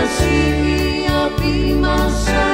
magia, vi magia.